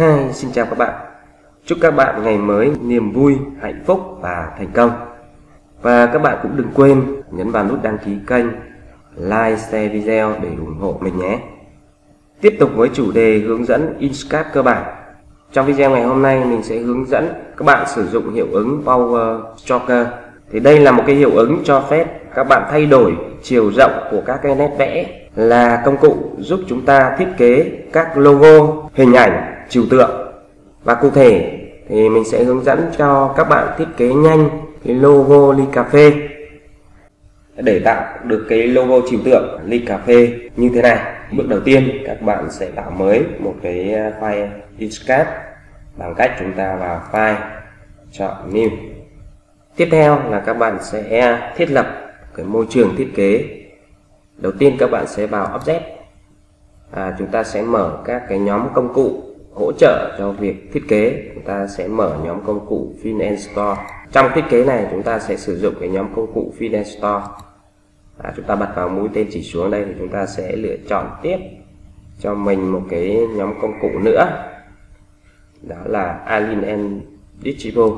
Hi, xin chào các bạn. Chúc các bạn ngày mới niềm vui, hạnh phúc và thành công. Và các bạn cũng đừng quên nhấn vào nút đăng ký kênh, like, share video để ủng hộ mình nhé. Tiếp tục với chủ đề hướng dẫn Inscape cơ bản. Trong video ngày hôm nay mình sẽ hướng dẫn các bạn sử dụng hiệu ứng Power Stroker. Thì đây là một cái hiệu ứng cho phép các bạn thay đổi chiều rộng của các cái nét vẽ là công cụ giúp chúng ta thiết kế các logo, hình ảnh, trừu tượng. Và cụ thể thì mình sẽ hướng dẫn cho các bạn thiết kế nhanh cái logo ly cà phê. Để tạo được cái logo trừu tượng ly cà phê như thế này. Bước đầu tiên các bạn sẽ tạo mới một cái à, file Inkscape bằng cách chúng ta vào file chọn new. Tiếp theo là các bạn sẽ à, thiết lập cái môi trường thiết kế. Đầu tiên các bạn sẽ vào object. À, chúng ta sẽ mở các cái nhóm công cụ hỗ trợ cho việc thiết kế chúng ta sẽ mở nhóm công cụ Finance Store. Trong thiết kế này chúng ta sẽ sử dụng cái nhóm công cụ Finance Store. À, chúng ta bật vào mũi tên chỉ xuống đây thì chúng ta sẽ lựa chọn tiếp cho mình một cái nhóm công cụ nữa. Đó là Align and Digital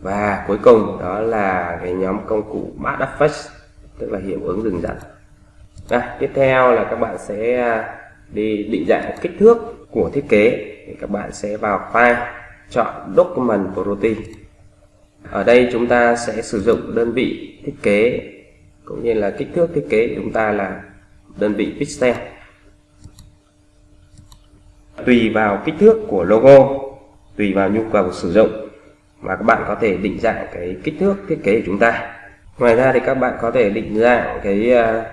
và cuối cùng đó là cái nhóm công cụ Mask Effects tức là hiệu ứng rừng rậm à, tiếp theo là các bạn sẽ à, đi định dạng kích thước của thiết kế thì các bạn sẽ vào file chọn document property. Ở đây chúng ta sẽ sử dụng đơn vị thiết kế cũng như là kích thước thiết kế chúng ta là đơn vị pixel. Tùy vào kích thước của logo tùy vào nhu cầu sử dụng mà các bạn có thể định dạng cái kích thước thiết kế của chúng ta. Ngoài ra thì các bạn có thể định dạng cái uh,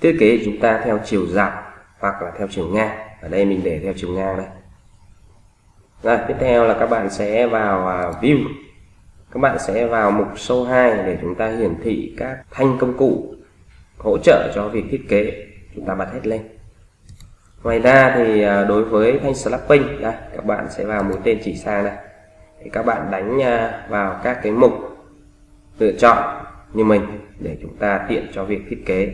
thiết kế của chúng ta theo chiều dọc hoặc là theo chiều ngang ở đây mình để theo chiều ngang đây. Rồi, tiếp theo là các bạn sẽ vào à, view. Các bạn sẽ vào mục show 2 để chúng ta hiển thị các thanh công cụ hỗ trợ cho việc thiết kế. Chúng ta bật hết lên. Ngoài ra thì à, đối với thanh slapping, đây, các bạn sẽ vào mũi tên chỉ sang đây. Thì các bạn đánh à, vào các cái mục lựa chọn như mình để chúng ta tiện cho việc thiết kế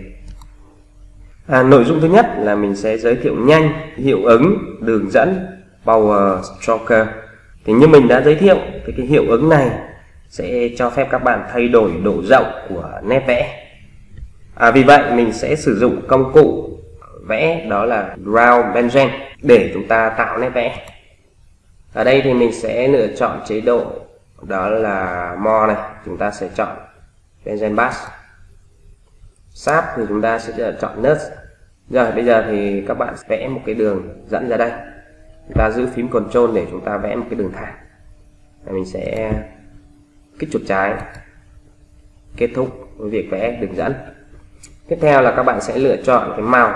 à, nội dung thứ nhất là mình sẽ giới thiệu nhanh hiệu ứng đường dẫn Power Stroker. Thì như mình đã giới thiệu thì cái hiệu ứng này sẽ cho phép các bạn thay đổi độ rộng của nét vẽ. À, vì vậy mình sẽ sử dụng công cụ vẽ đó là Draw Benzene để chúng ta tạo nét vẽ. Ở đây thì mình sẽ lựa chọn chế độ đó là More này. Chúng ta sẽ chọn Benzene Bass. Sáp thì chúng ta sẽ chọn nớt. Rồi bây giờ thì các bạn vẽ một cái đường dẫn ra đây. Chúng ta giữ phím Ctrl để chúng ta vẽ một cái đường thẳng. Mình sẽ kích chuột trái, kết thúc với việc vẽ đường dẫn. Tiếp theo là các bạn sẽ lựa chọn cái màu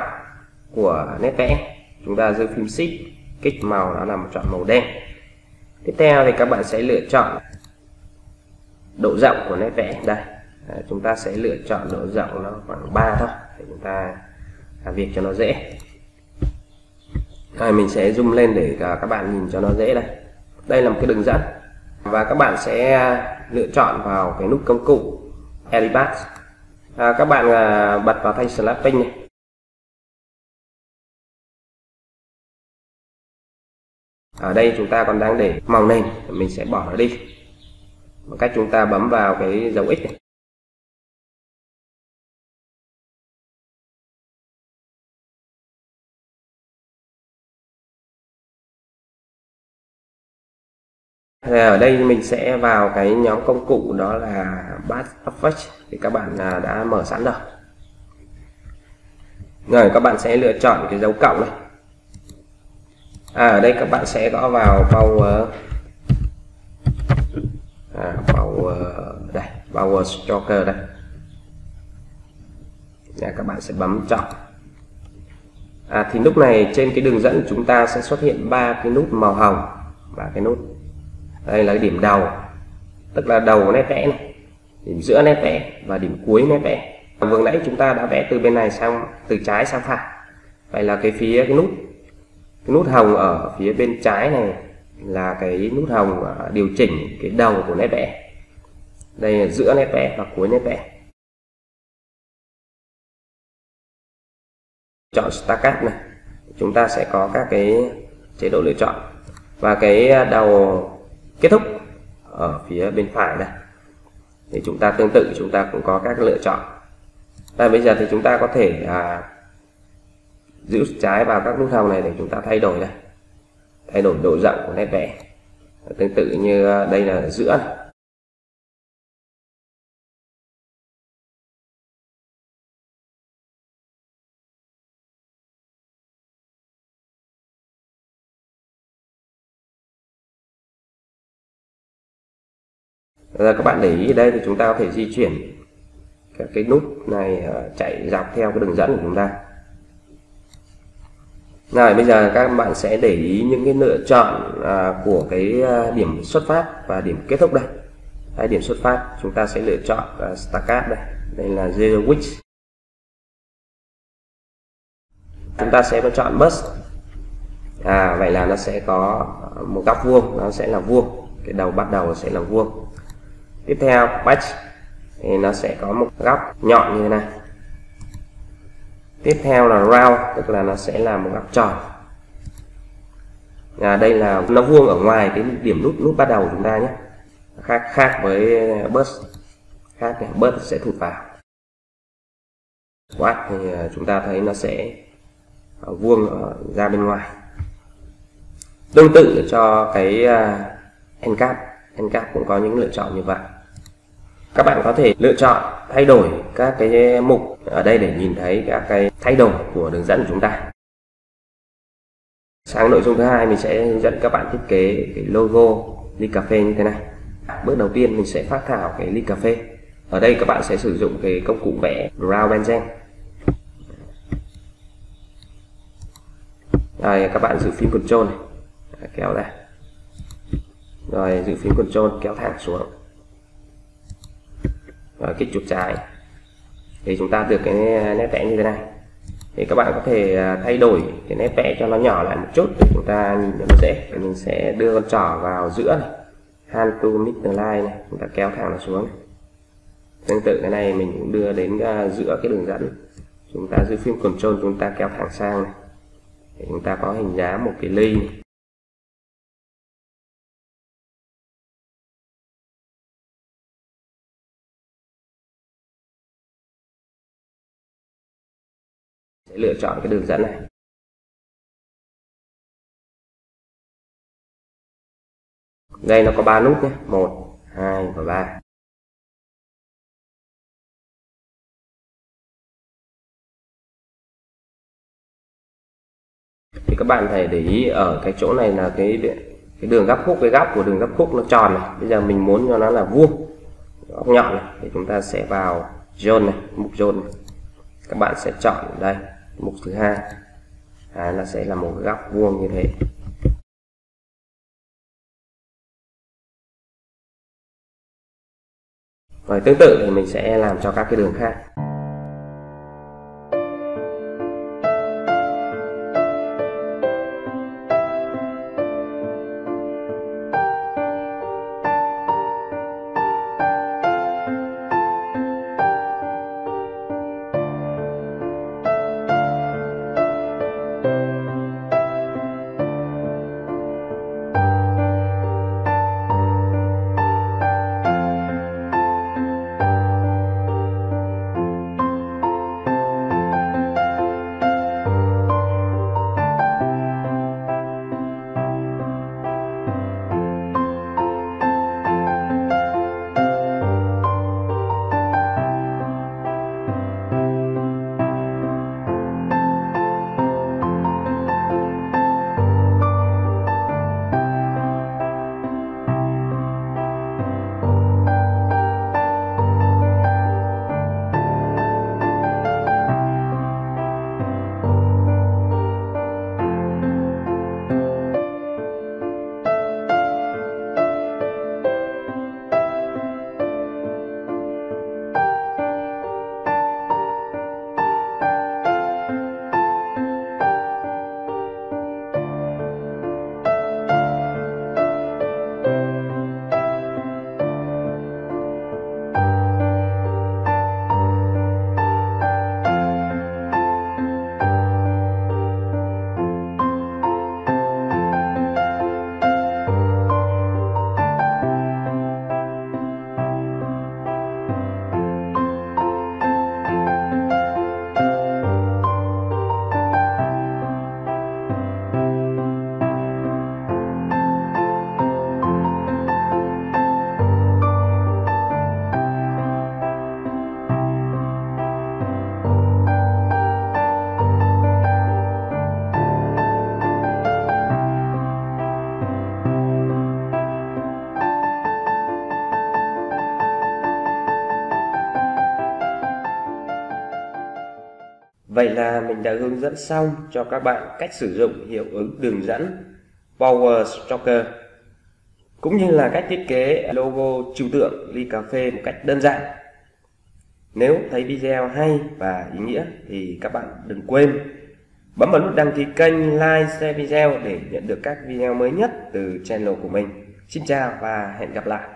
của nét vẽ. Chúng ta giữ phím shift, kích màu đó là một chọn màu đen. Tiếp theo thì các bạn sẽ lựa chọn độ rộng của nét vẽ. Đây à, chúng ta sẽ lựa chọn độ rộng nó khoảng 3 thôi để chúng ta làm việc cho nó dễ. Rồi mình sẽ zoom lên để các bạn nhìn cho nó dễ đây. Đây là một cái đường dẫn và các bạn sẽ à, lựa chọn vào cái nút công cụ Elibat. À, các bạn à, bật vào thanh slapping này. Ở đây chúng ta còn đang để màu nền mình sẽ bỏ nó đi. Bằng cách chúng ta bấm vào cái dấu x này. Ờ, ở đây mình sẽ vào cái nhóm công cụ đó là Bass Effect thì các bạn à, đã mở sẵn rồi. Rồi các bạn sẽ lựa chọn cái dấu cộng này. À, ở đây các bạn sẽ gõ vào Power à, Power đây Power Stroker đây. à, các bạn sẽ bấm chọn. À, thì lúc này trên cái đường dẫn chúng ta sẽ xuất hiện ba cái nút màu hồng và cái nút đây là điểm đầu, tức là đầu nét vẽ này, điểm giữa nét vẽ và điểm cuối nét vẽ. Vừa nãy chúng ta đã vẽ từ bên này sang, từ trái sang phải. Vậy là cái phía, cái nút cái nút hồng ở phía bên trái này là cái nút hồng à, điều chỉnh cái đầu của nét vẽ. Đây là giữa nét vẽ và cuối nét vẽ. Chọn start này. Chúng ta sẽ có các cái chế độ lựa chọn. Và cái à, đầu kết thúc ở phía bên phải này. Thì chúng ta tương tự chúng ta cũng có các lựa chọn. Và bây giờ thì chúng ta có thể à, giữ trái vào các nút hồng này để chúng ta thay đổi này thay đổi độ rộng của nét vẽ. Tương tự như à, đây là giữa này. Giờ các bạn để ý ở đây thì chúng ta có thể di chuyển các cái nút này ờ, chạy dọc theo cái đường dẫn của chúng ta. Rồi bây giờ các bạn sẽ để ý những cái lựa chọn à, của cái ờ, điểm xuất phát và điểm kết thúc đây. Hai điểm xuất phát chúng ta sẽ lựa chọn uh, staccato đây. Đây là zero width chúng ta sẽ chọn bus à vậy là nó sẽ có một góc vuông nó sẽ là vuông. Cái đầu bắt đầu sẽ là vuông tiếp theo batch. Thì nó sẽ có một góc nhọn như thế này. Tiếp theo là round tức là nó sẽ là một góc tròn. À, đây là nó vuông ở ngoài cái điểm nút nút bắt đầu chúng ta nhé. Khác khác với uh, bus. Khác này bus sẽ thụt vào. Quát thì uh, chúng ta thấy nó sẽ uh, vuông ở ra bên ngoài. Tương tự cho cái uh, encap encap cũng có những lựa chọn như vậy các bạn có thể lựa chọn thay đổi các cái mục ở đây để nhìn thấy các cái thay đổi của đường dẫn của chúng ta. Sang nội dung thứ hai, mình sẽ hướng dẫn các bạn thiết kế cái logo ly cà phê như thế này. Bước đầu tiên, mình sẽ phát thảo cái ly cà phê. Ở đây các bạn sẽ sử dụng cái công cụ vẽ brow benzen rồi các bạn giữ phím control này. Kéo ra. Rồi, giữ phím control, kéo thẳng xuống. Ờ, rồi kích chuột trái thì chúng ta được cái nét vẽ như thế này. Thì các bạn có thể à, thay đổi cái nét vẽ cho nó nhỏ lại một chút để chúng ta nhìn nó dễ. Thì mình sẽ đưa con trỏ vào giữa này. Hand to mid the line này. Chúng ta kéo thẳng nó xuống tương tự cái này mình cũng đưa đến à, giữa cái đường dẫn. Chúng ta giữ phím control, chúng ta kéo thẳng sang này. Để chúng ta có hình dáng một cái ly này. Sẽ lựa chọn cái đường dẫn này. Đây nó có ba nút nhé. Một, hai và ba. Thì các bạn phải để ý ở cái chỗ này là cái cái đường gấp khúc, cái góc của đường gấp khúc nó tròn này. Bây giờ mình muốn cho nó là vuông, góc nhọn này. Thì chúng ta sẽ vào zone này, mục zone này. các bạn sẽ chọn đây mục thứ hai à, nó sẽ là một góc vuông như thế. Rồi tương tự thì mình sẽ làm cho các cái đường khác. Vậy là mình đã hướng dẫn xong cho các bạn cách sử dụng hiệu ứng đường dẫn Power Stroker cũng như là cách thiết kế logo trừu tượng ly cà phê một cách đơn giản. Nếu thấy video hay và ý nghĩa thì các bạn đừng quên bấm vào nút đăng ký kênh, like, share video để nhận được các video mới nhất từ channel của mình. Xin chào và hẹn gặp lại.